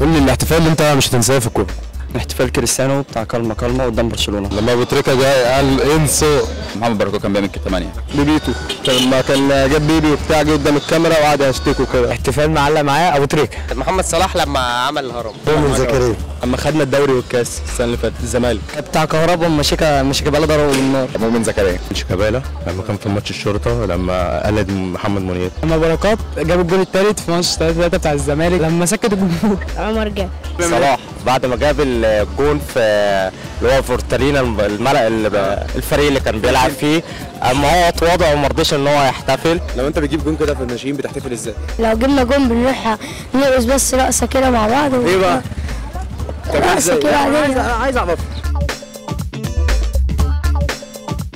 قول لي الاحتفال اللي انت مش هتنساه في الكورة. احتفال كريستيانو بتاع كلمة كلمة قدام برشلونة. لما أبو تريكة جاي قال انسوا محمد بركات كان بيعمل كتمانية بيبيتو. لما كان جاب بيبي وبتاع جه قدام الكاميرا وقعد يشتكوا كده. احتفال معلق معايا أبو تريكة. محمد صلاح لما عمل الهرم. مؤمن زكريا أما خدنا الدوري والكاس السنة اللي فاتت الزمالك. بتاع كهربا لما شيكا مش شيكابالا ضربه بالنار مؤمن زكريا. شيكابالا لما كان في ماتش الشرطة لما قلد محمد منير. لما بركات جاب الجول الثالث في ماتش 3 3 بتاع الزمالك لما سكت الجمهور. عمر جاب صلاح. بعد ما جاب الجون في اللي هو فورتالينا الملأ الفريق اللي كان بيلعب فيه اما هو اتواضع وما رضيش إن هو يحتفل. لو أنت بتجيب جون كده في الناشئين بتحتفل إزاي؟ لو جبنا جون بنروح نرقص بس رقصة كده مع بعض و... إيه بقى؟ رقصة كده عاديه عايز أعرف.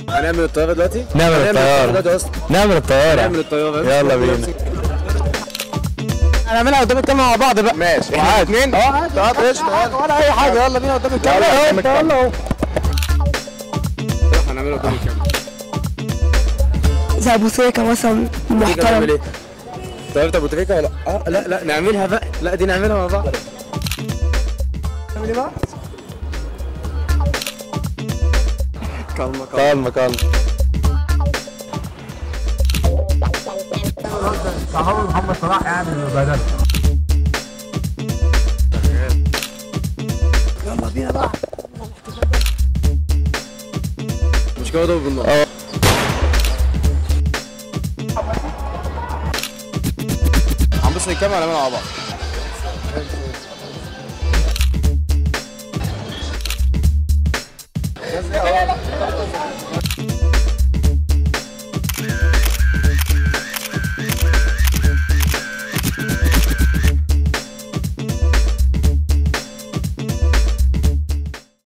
هنعمل الطيارة دلوقتي؟ نعمل أصلا؟ نعمل الطيارة. نعمل الطيارة. يلا بينا. هنعملها قدام الكاميرا مع بعض بقى. ماشي. عادي. اثنين آه قشطة ولا أي حاجة. يلا بينا قدام الكاميرا. يلا اهو. يلا. اهو هنعملها قدام الكاميرا. زي أبو تريكة مثلا محترم؟ طياره أبو تريكة ولا؟ آه لا لا نعملها بقى. لا دي نعملها مع بعض. نعمل إيه بقى؟ كلمة. كلمة كلمة. مش كده بالنار هنبص الكاميرا ونعملها مع بعض.